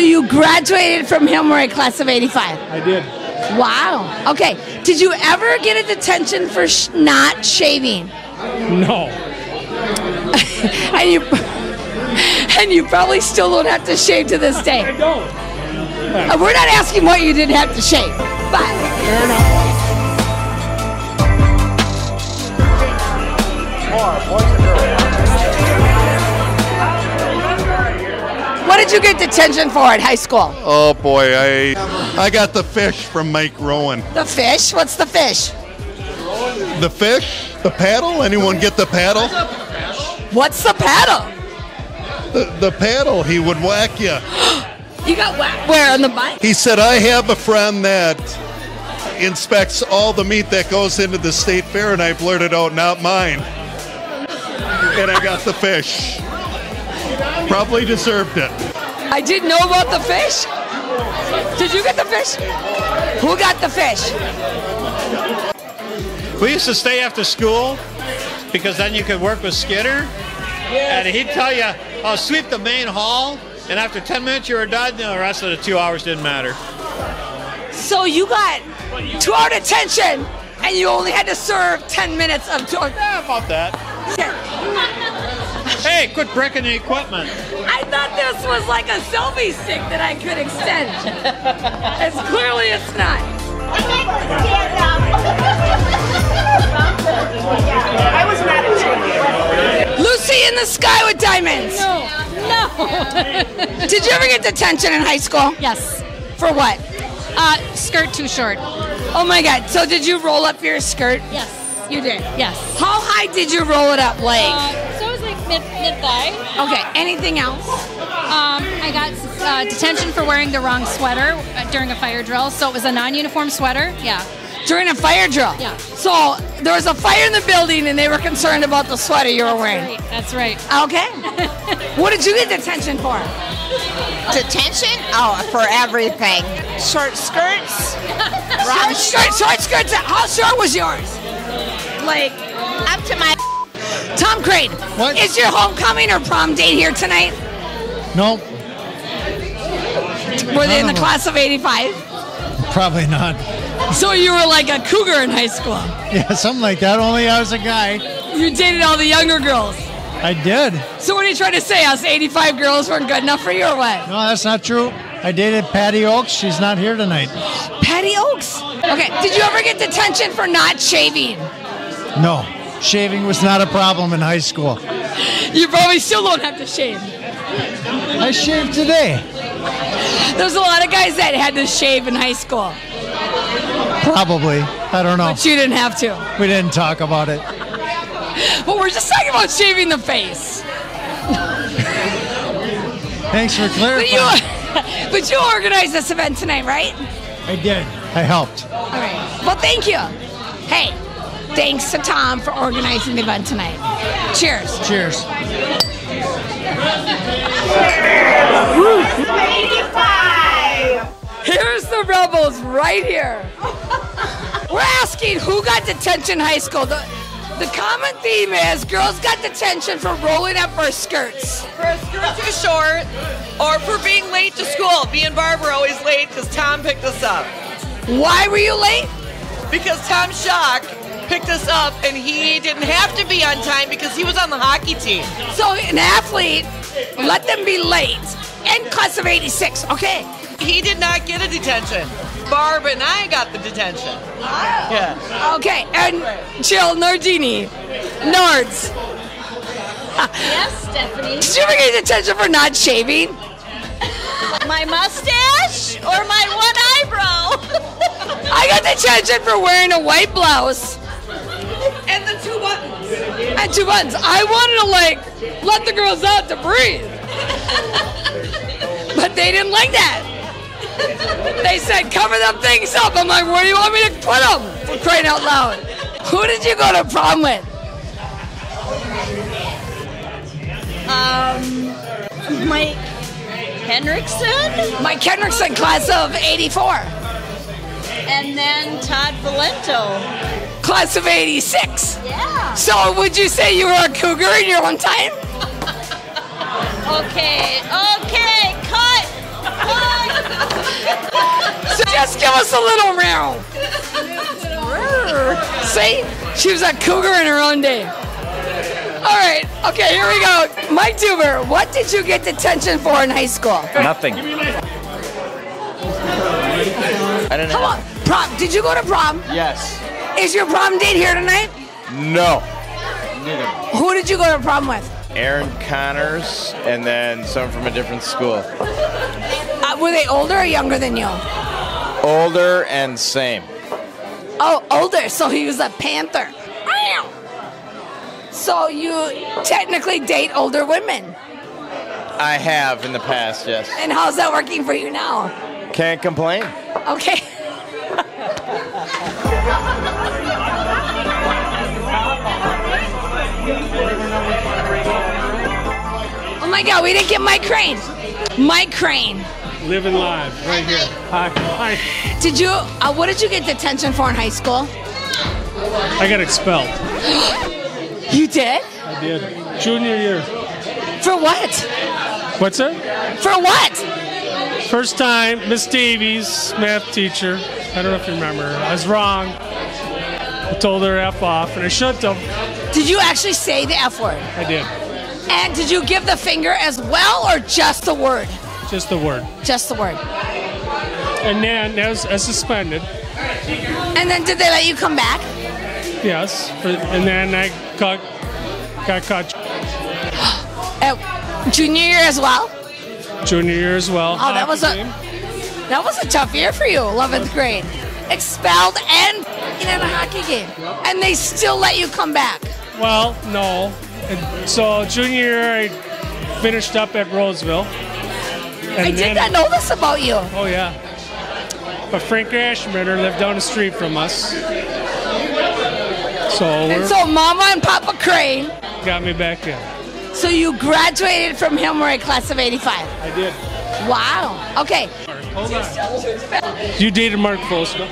you graduated from Murray class of 85. I did. Wow. Okay. Did you ever get a detention for sh- not shaving? No. and you and you probably still don't have to shave to this day. I don't. Uh, We're not asking what you didn't have to shave, but what did you get detention for at high school? Oh boy, I I got the fish from Mike Rowan. The fish? What's the fish? The fish? The paddle? Anyone get the paddle? What's the paddle? The, the paddle, he would whack you. You got wha- where on the bike? He said, I have a friend that inspects all the meat that goes into the state fair, and I blurted out, not mine. And I got the fish. Probably deserved it. I didn't know about the fish. Did you get the fish? Who got the fish? We used to stay after school because then you could work with Skidder. And he'd tell you, oh, sweep the main hall. And after 10 minutes, you were done. The rest of the two hours didn't matter. So you got two hour detention, and you only had to serve ten minutes of. Yeah, about that. Hey, quit breaking the equipment. I thought this was like a selfie stick that I could extend. As clearly it's not. I was not a cheerleader. Lucy in the sky with diamonds. No. No. Did you ever get detention in high school? yes. For what? Uh, skirt too short. Oh my God! So did you roll up your skirt? Yes. You did. Yes. How high did you roll it up, like? Uh, mid mid thigh. Okay. Anything else? Um, I got uh, detention for wearing the wrong sweater uh, during a fire drill. So it was a non-uniform sweater. Yeah. During a fire drill. Yeah. So there was a fire in the building, and they were concerned about the sweater you were wearing. Right. That's right. Okay. what did you get detention for? Detention? Oh, for everything. Short skirts? Short skirt, short skirts. How short was yours? Like Up to my. Tom Crane. What? Is your homecoming or prom date here tonight? Nope. Were they in the No. class of '85? Probably not. So you were like a cougar in high school. Yeah, something like that. Only I was a guy. You dated all the younger girls. I did. So what are you trying to say? Us 85 girls weren't good enough for you or what? No, that's not true. I dated Patty Oaks. She's not here tonight. Patty Oaks. Okay. Did you ever get detention for not shaving? No. Shaving was not a problem in high school. You probably still don't have to shave. I shaved today. There's a lot of guys that had to shave in high school, Probably. I don't know. but you didn't have to. We didn't talk about it. But we're just talking about shaving the face. Thanks for But you, but you organized this event tonight, right? I did. I helped. All right. Well, thank you. Hey, thanks to Tom for organizing the event tonight. Cheers. Cheers. 85! Here's the rebels right here. We're asking who got detention in high school. The, the common theme is girls got detention for rolling up our skirts. for a skirt too short or for being late to school. Me and Barb were always late because Tom picked us up. Why were you late? Because Tom Shock picked us up and he didn't have to be on time because he was on the hockey team. So an athlete, let them be late. And class of 86, okay? He did not get a detention. Barb and I got the detention. Yeah. Okay, and Jill Nardini. Nards. Yes, Stephanie. Did you ever get detention for not shaving? My mustache or my one eyebrow? I got detention for wearing a white blouse And the two buttons. and two buttons. I wanted to like let the girls out to breathe. But they didn't like that. They said, cover them things up. I'm like, where do you want me to put them? For crying out loud. Who did you go to prom with? Um, Mike Henriksen Mike Henriksen, class of 84. and then Todd Valento. Class of 86. Yeah. So would you say you were a cougar in your own time? Okay. Okay. Cut. Cut. Just give us a little meow. See? She was a cougar in her own day. All right, okay, here we go. Mike Duber, what did you get detention for in high school? Nothing. I didn't Come on, prom. Did you go to prom? Yes. Is your prom date here tonight? No. Who did you go to prom with? Aaron Connors and then some from a different school. Uh, were they older or younger than you? Older and same. Oh, older. So he was a panther. So you technically date older women. I have in the past, yes. And how's that working for you now? Can't complain. Okay. my god, we didn't get Mike Crane. Mike Crane. Living live right here. Hi. Hi. Did you, uh, what did you get detention for in high school? I got expelled. You did? I did. Junior year. For what? What's that? For what? First time, Miss Davies, math teacher. I don't know if you remember. I was wrong. I told her F off, and I shouldn't have. Did you actually say the F word? I did. And did you give the finger as well or just the word? Just the word. Just the word. And then I was, suspended. And then did they let you come back? Yes. And then I got, got caught Uh, junior year as well? junior year as well. Oh, that was a that was a tough year for you, 11th grade. Expelled and in a hockey game, and they still let you come back. Well, no. And so junior year, I finished up at Roseville. And I did then- not know this about you. Oh yeah. But Frank Ashmetter lived down the street from us. So And so Mama and Papa Crane, got me back in. so you graduated from Hillmurray class of 85. I did. Wow. Okay. Hold on. You dated Mark Fosco.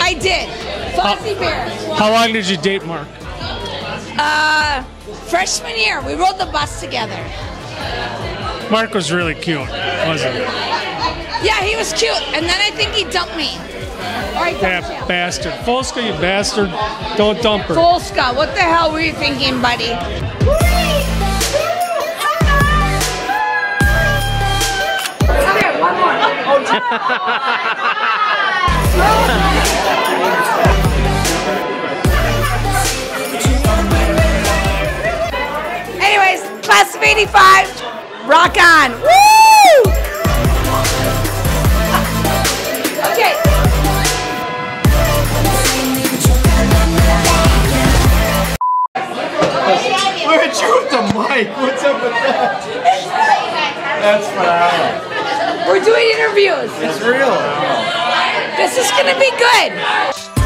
I did. Fuzzy Bear. How long did you date Mark? Uh, freshman year, we rode the bus together. Mark was really cute, wasn't he? Yeah, he was cute, and then I think he dumped me. Or I dumped That him. bastard. Fosco, you bastard. Don't dump her. Volska, what the hell were you thinking, buddy? Okay, one more. 85, rock on. Woo! Okay. At you with the mic. What's up with that? That's phenomenal. We're doing interviews. It's real. This is gonna be good.